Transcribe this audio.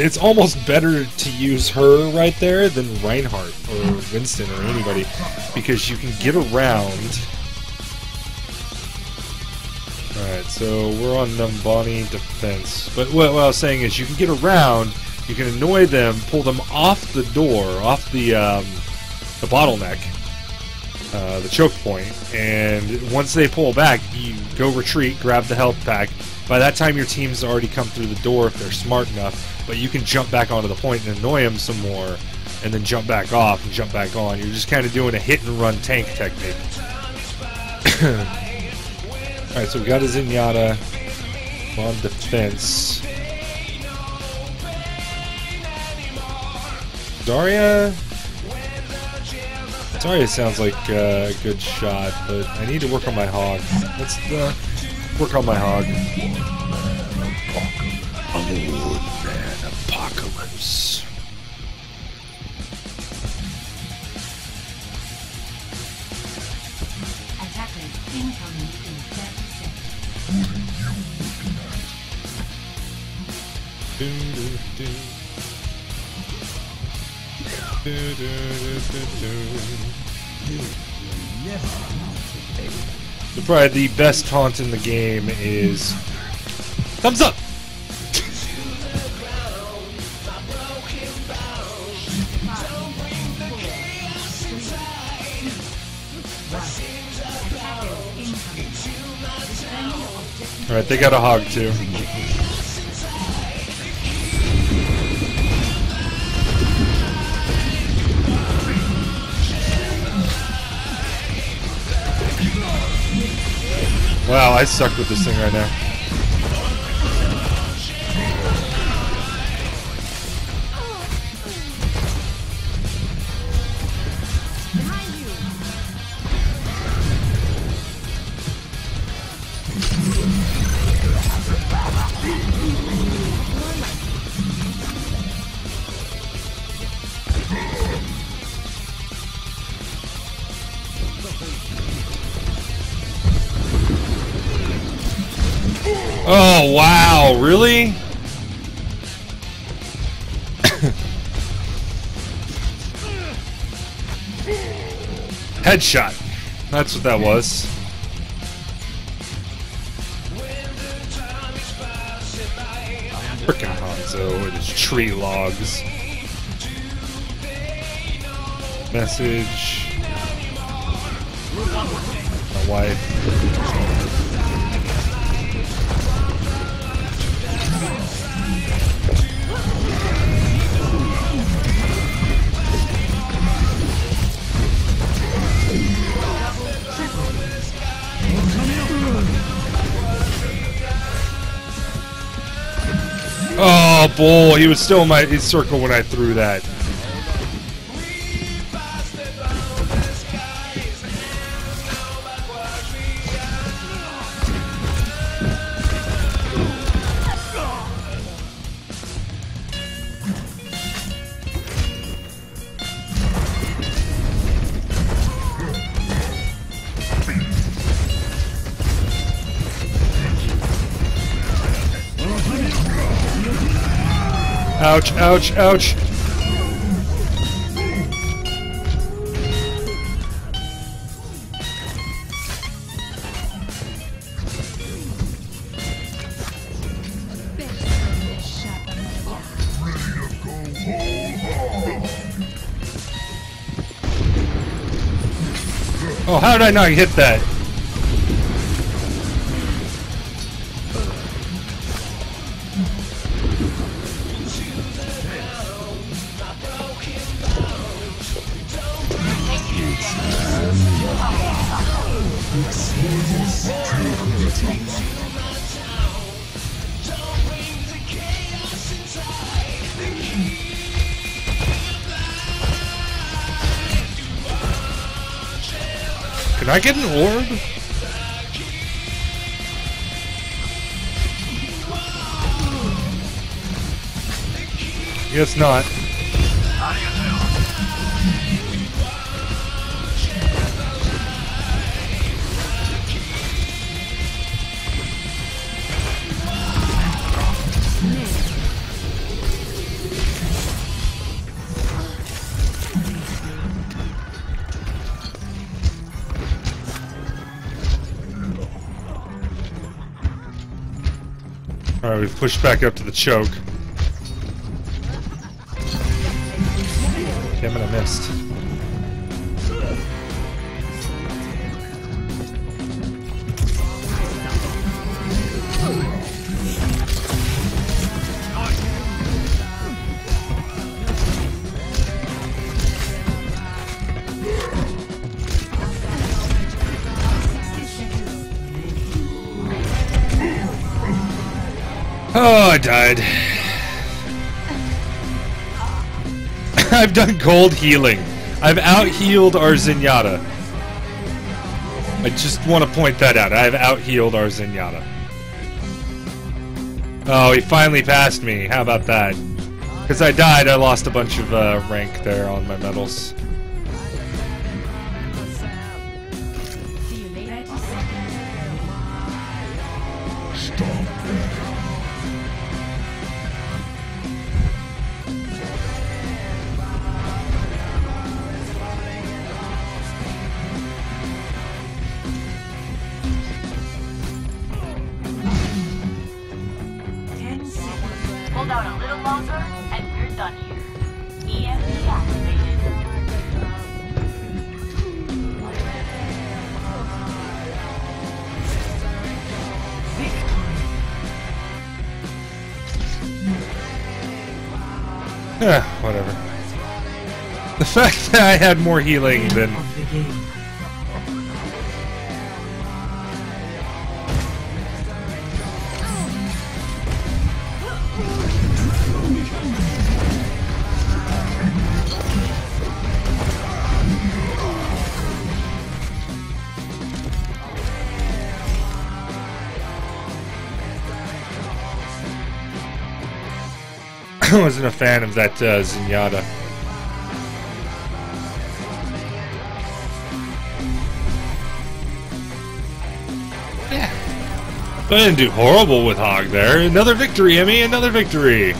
it's almost better to use her right there than Reinhardt or Winston or anybody because you can get around. Alright, so we're on Numbani defense. But what, what I was saying is you can get around, you can annoy them, pull them off the door, off the, um, the bottleneck, uh, the choke point, and once they pull back, you go retreat, grab the health pack. By that time, your team's already come through the door if they're smart enough, but you can jump back onto the point and annoy them some more, and then jump back off and jump back on. You're just kind of doing a hit and run tank technique. Alright, so we got a Zenyatta on defense. Daria. Daria sounds like a good shot, but I need to work on my hog. Let's uh, work on my hog. Apocalypse. Attackers incoming in 30 seconds. Do, do, do. So probably the best taunt in the game is thumbs up. All right, they got a hog too. Wow, I suck with this thing right now. Oh wow, really? Headshot. That's what that was. Frickin' Hanzo and his tree logs. Message. My wife. Oh boy, he was still in my circle when I threw that. Ouch, ouch, ouch. Oh, how did I not hit that? Can I get an orb? Guess not. Uh, Alright, we've pushed back up to the choke. Damn it, I missed. Oh, I died. I've done cold healing. I've out healed our Zenyatta. I just want to point that out. I've out healed our Zenyatta. Oh, he finally passed me. How about that? Because I died, I lost a bunch of uh, rank there on my medals. Out a little longer, and we're done here. EMP activated. Eh, whatever. The fact that I had more healing than wasn't a fan of that uh, Zenyatta. Yeah. But I didn't do horrible with Hog there. Another victory, Emmy, another victory.